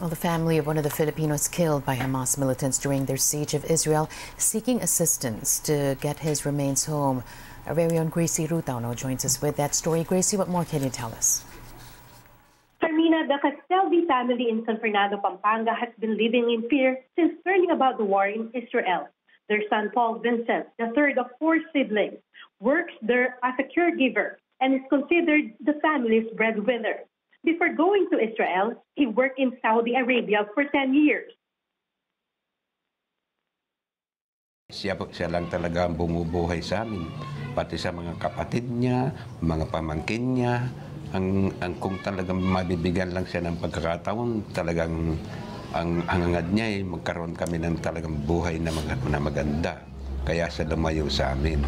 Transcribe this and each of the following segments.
Well, the family of one of the Filipinos killed by Hamas militants during their siege of Israel seeking assistance to get his remains home. Our very own Gracie Rutao now joins us with that story. Gracie, what more can you tell us? Carmina, the Castelvi family in San Fernando, Pampanga has been living in fear since learning about the war in Israel. Their son, Paul Vincent, the third of four siblings, works there as a caregiver and is considered the family's breadwinner. Before going to Israel, he worked in Saudi Arabia for 10 years. Siya, siya lang talaga ang bumubuhay sa amin. Pati sa mga kapatid niya, mga pamangkin niya. Ang, ang kung talagang mabibigyan lang siya ng pagkakataon, talagang ang hangad niya ay magkaroon kami ng talagang buhay na, mag, na maganda. Kaya siya lumayo sa amin.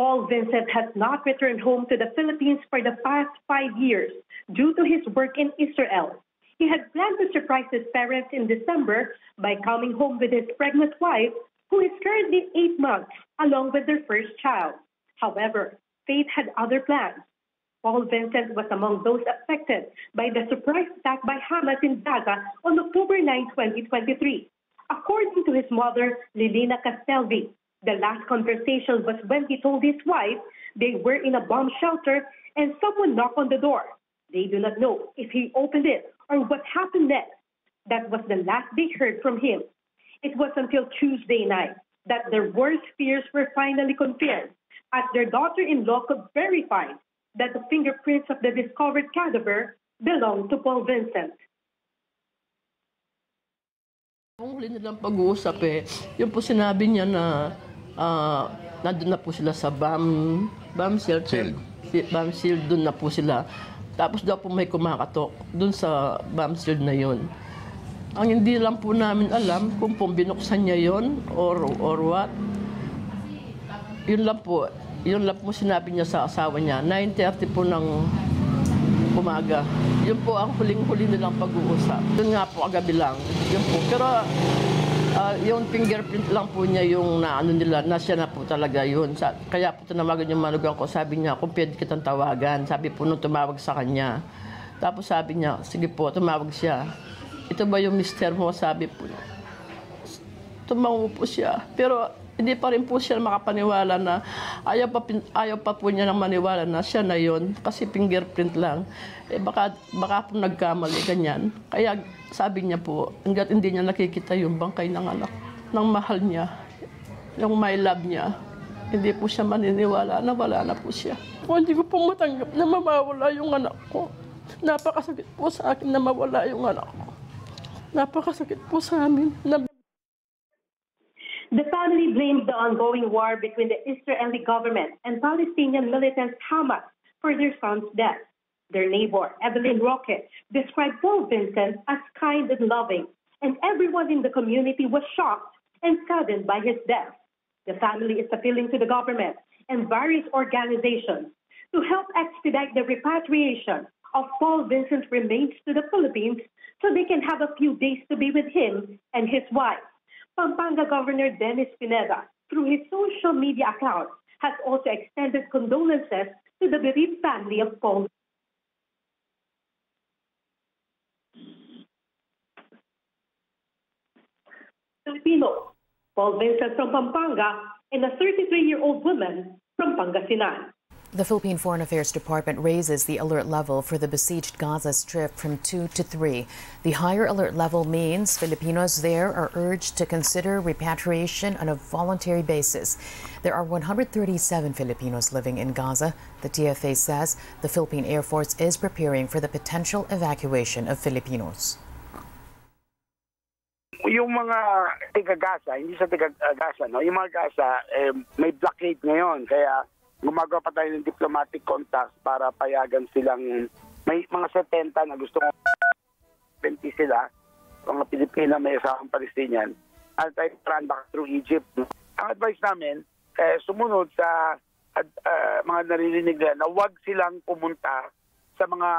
Paul Vincent has not returned home to the Philippines for the past five years due to his work in Israel. He had planned to surprise his parents in December by coming home with his pregnant wife, who is currently eight months, along with their first child. However, fate had other plans. Paul Vincent was among those affected by the surprise attack by Hamas in Gaza on October 9, 2023. According to his mother, Lilina Castelvi, the last conversation was when he told his wife they were in a bomb shelter and someone knocked on the door. They do not know if he opened it or what happened next. That was the last they heard from him. It was until Tuesday night that their worst fears were finally confirmed as their daughter in law could verify that the fingerprints of the discovered cadaver belonged to Paul Vincent. Huli nilang pag-uusap eh, po sinabi niya na ah, nandun na po sila sa BAM, BAM. Shield. Si- BAM shield, doon na po sila. Tapos daw po may kumakatok doon sa BAM shield na yon. Ang hindi lang po namin alam kung pong binuksan niya yon or, or what. Yun lang po, yun lang po sinabi niya sa asawa niya. 9.30 po ng umaga. Yun po ang huling-huli nilang pag-uusap. Yun nga po, agabi lang. Yun po. Pero ah, yung fingerprint lang po niya yung naano nila, na siya na po talaga yun. Sa, kaya po tinawagan yung manugang ko, sabi niya, kung pwede kitang tawagan. Sabi po nung tumawag sa kanya. Tapos sabi niya, sige po, tumawag siya. Ito ba yung mister mo? Sabi po. Tumango po siya. Pero hindi pa rin po siya makapaniwala na ayaw pa, ayaw pa po niya nang maniwala na siya na yon kasi fingerprint lang. Eh baka, baka po nagkamali ganyan. Kaya sabi niya po, hanggat hindi niya nakikita yung bangkay ng anak, ng mahal niya, yung my love niya, hindi po siya maniniwala na wala na po siya. O, hindi ko po matanggap na mawawala yung anak ko. Napakasakit po sa akin na mawala yung anak ko. Napakasakit po sa amin The family blames the ongoing war between the Israeli government and Palestinian militant Hamas for their son's death. Their neighbor, Evelyn Rocket, described Paul Vincent as kind and loving, and everyone in the community was shocked and saddened by his death. The family is appealing to the government and various organizations to help expedite the repatriation of Paul Vincent's remains to the Philippines so they can have a few days to be with him and his wife. Pampanga Governor Dennis Pineda, through his social media account, has also extended condolences to the bereaved family of Paul. Filipino, Paul Vincent from Pampanga, and a 33-year-old woman from Pangasinan. The Philippine Foreign Affairs Department raises the alert level for the besieged Gaza Strip from 2 to 3. The higher alert level means Filipinos there are urged to consider repatriation on a voluntary basis. There are 137 Filipinos living in Gaza. The DFA says the Philippine Air Force is preparing for the potential evacuation of Filipinos. yung mga tiga-Gaza, hindi sa tiga-Gaza, no? yung mga Gaza, eh, may blockade ngayon. Kaya gumagawa pa tayo ng diplomatic contacts para payagan silang, may mga 70 na gusto 20 sila, mga Pilipina may asawang Palestinian, at tayo run back through Egypt. Ang advice namin, eh, sumunod sa ad- ah, mga naririnig nila na huwag silang pumunta sa mga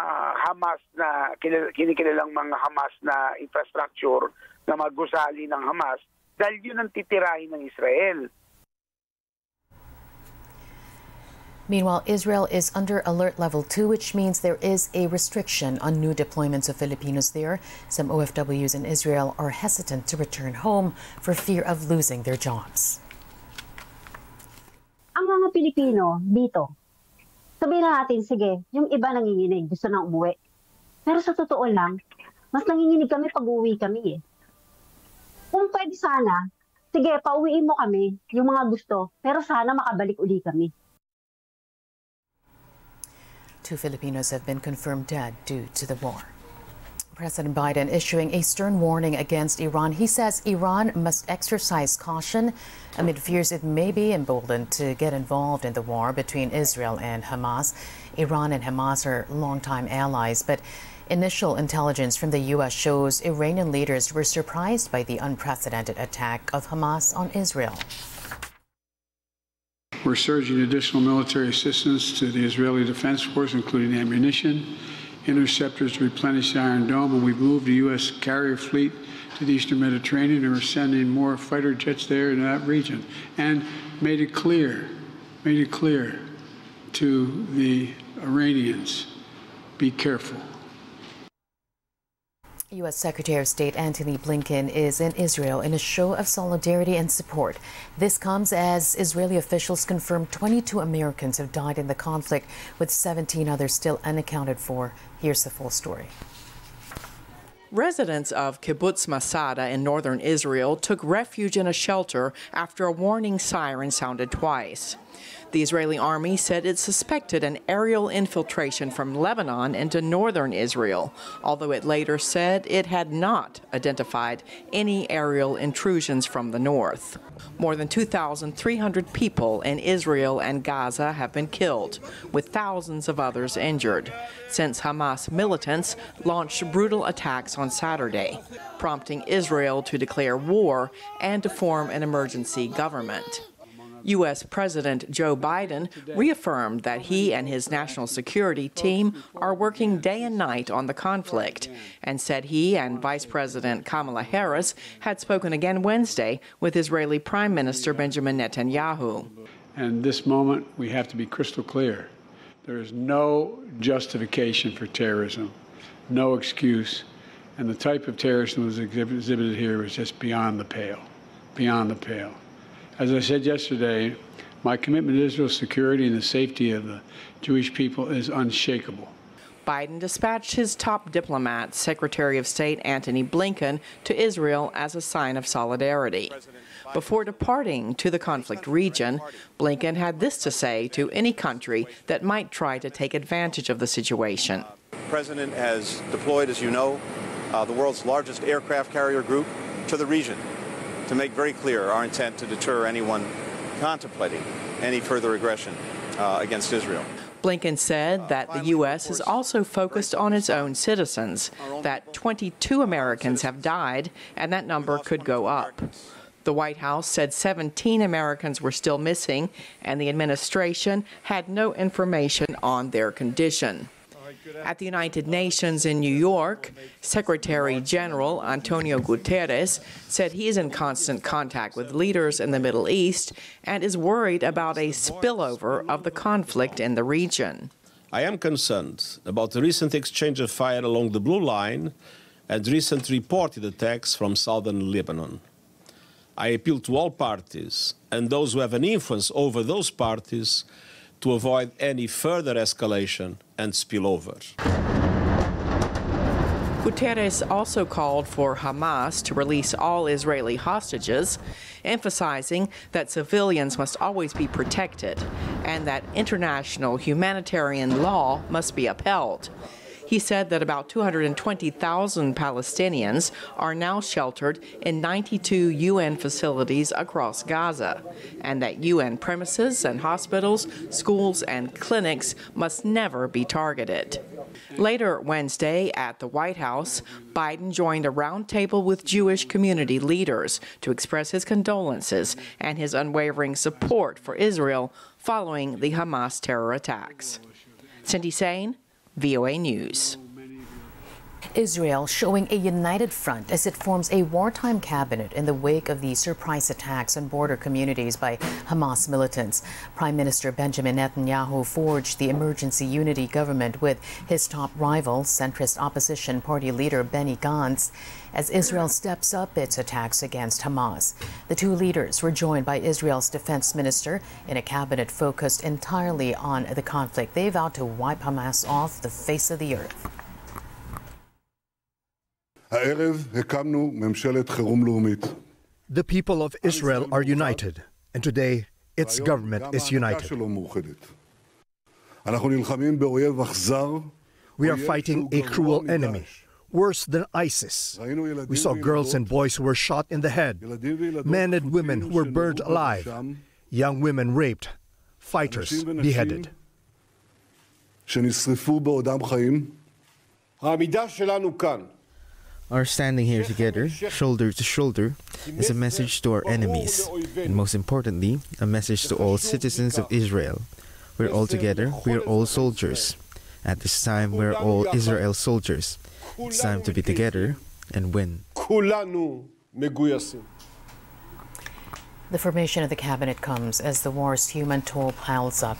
Hamas na kinikilalang mga Hamas na infrastructure na mga gusali ng Hamas dahil yun ang titirahin ng Israel. Meanwhile, Israel is under alert level 2, which means there is a restriction on new deployments of Filipinos there. Some OFWs in Israel are hesitant to return home for fear of losing their jobs. Ang mga Pilipino dito, sabihin na natin, sige, yung iba nanginginig, gusto na umuwi. Pero sa totoo lang, mas nanginginig kami pag uwi kami eh. Kung pwede sana, sige, pauwiin mo kami, yung mga gusto, pero sana makabalik uli kami. Two Filipinos have been confirmed dead due to the war. President Biden issuing a stern warning against Iran. He says Iran must exercise caution amid fears it may be emboldened to get involved in the war between Israel and Hamas. Iran and Hamas are longtime allies, but initial intelligence from the U.S. shows Iranian leaders were surprised by the unprecedented attack of Hamas on Israel. We're surging additional military assistance to the Israeli Defense Force, including ammunition, interceptors to replenish the Iron Dome, and we've moved the U.S. carrier fleet to the Eastern Mediterranean, and we're sending more fighter jets there in that region, and made it clear, made it clear to the Iranians, be careful. U.S. Secretary of State Antony Blinken is in Israel in a show of solidarity and support. This comes as Israeli officials confirm 22 Americans have died in the conflict, with 17 others still unaccounted for. Here's the full story. Residents of Kibbutz Masada in northern Israel took refuge in a shelter after a warning siren sounded twice. The Israeli army said it suspected an aerial infiltration from Lebanon into northern Israel, although it later said it had not identified any aerial intrusions from the north. More than 2,300 people in Israel and Gaza have been killed, with thousands of others injured, since Hamas militants launched brutal attacks on Saturday, prompting Israel to declare war and to form an emergency government. U.S. President Joe Biden reaffirmed that he and his national security team are working day and night on the conflict and said he and Vice President Kamala Harris had spoken again Wednesday with Israeli Prime Minister Benjamin Netanyahu. And this moment, we have to be crystal clear. There is no justification for terrorism, no excuse. And the type of terrorism that was exhibited here was just beyond the pale, beyond the pale. As I said yesterday, my commitment to Israel's security and the safety of the Jewish people is unshakable. Biden dispatched his top diplomat, Secretary of State Antony Blinken, to Israel as a sign of solidarity. Before departing to the conflict region, Blinken had this to say to any country that might try to take advantage of the situation. The President has deployed, as you know, uh, the world's largest aircraft carrier group to the region to make very clear our intent to deter anyone contemplating any further aggression uh, against Israel. Blinken said that the U.S. is also focused on its own citizens, that 22 Americans have died, and that number could go up. The White House said 17 Americans were still missing, and the administration had no information on their condition. At the United Nations in New York, Secretary General Antonio Guterres said he is in constant contact with leaders in the Middle East and is worried about a spillover of the conflict in the region. I am concerned about the recent exchange of fire along the Blue Line and recent reported attacks from southern Lebanon. I appeal to all parties and those who have an influence over those parties to avoid any further escalation and spillover. Guterres also called for Hamas to release all Israeli hostages, emphasizing that civilians must always be protected and that international humanitarian law must be upheld. He said that about 220,000 Palestinians are now sheltered in 92 UN facilities across Gaza, and that UN premises and hospitals, schools, and clinics must never be targeted. Later Wednesday at the White House, Biden joined a roundtable with Jewish community leaders to express his condolences and his unwavering support for Israel following the Hamas terror attacks. Cindy Saine, VOA News. Israel showing a united front as it forms a wartime cabinet in the wake of the surprise attacks on border communities by Hamas militants. Prime Minister Benjamin Netanyahu forged the emergency unity government with his top rival, centrist opposition party leader Benny Gantz, as Israel steps up its attacks against Hamas. The two leaders were joined by Israel's defense minister in a cabinet focused entirely on the conflict. They vowed to wipe Hamas off the face of the earth. The people of Israel are united, and today its government is united. שלו מאוחדת. אנחנו נלחמים באויב אכזר. We are fighting a cruel enemy, worse than ISIS. We saw girls and boys who were shot in the head, men and women who were burned alive, young women raped, fighters beheaded. שנשרפו בעודם חיים. העמידה שלנו כאן our standing here together, shoulder to shoulder, is a message to our enemies, and most importantly, a message to all citizens of Israel. We're all together, we're all soldiers. At this time, we're all Israel soldiers. It's time to be together and win. The formation of the cabinet comes as the war's human toll piles up.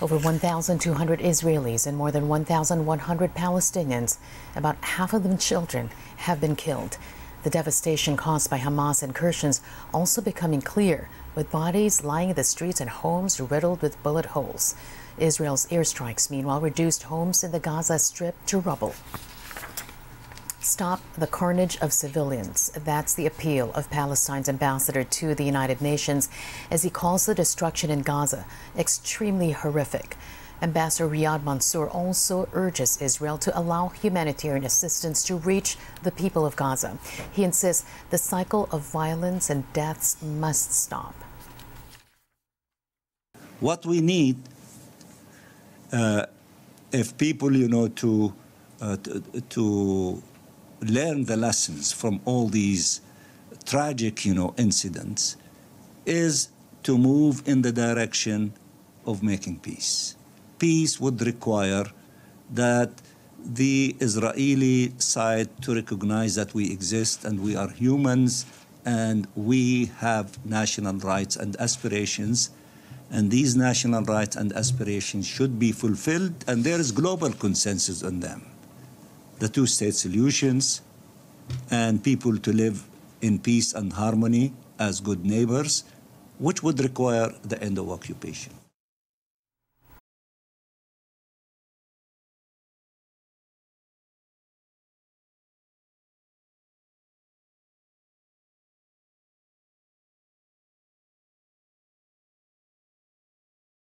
Over 1,200 Israelis and more than 1,100 Palestinians, about half of them children, have been killed. The devastation caused by Hamas incursions also becoming clear, with bodies lying in the streets and homes riddled with bullet holes. Israel's airstrikes, meanwhile, reduced homes in the Gaza Strip to rubble. Stop the carnage of civilians. That's the appeal of Palestine's ambassador to the United Nations as he calls the destruction in Gaza extremely horrific. Ambassador Riyad Mansour also urges Israel to allow humanitarian assistance to reach the people of Gaza. He insists the cycle of violence and deaths must stop. What we need, uh, if people, you know, to, uh, to, to learn the lessons from all these tragic, you know, incidents, is to move in the direction of making peace peace would require that the Israeli side to recognize that we exist and we are humans and we have national rights and aspirations. And these national rights and aspirations should be fulfilled, and there is global consensus on them. The two state solutions and people to live in peace and harmony as good neighbors, which would require the end of occupation.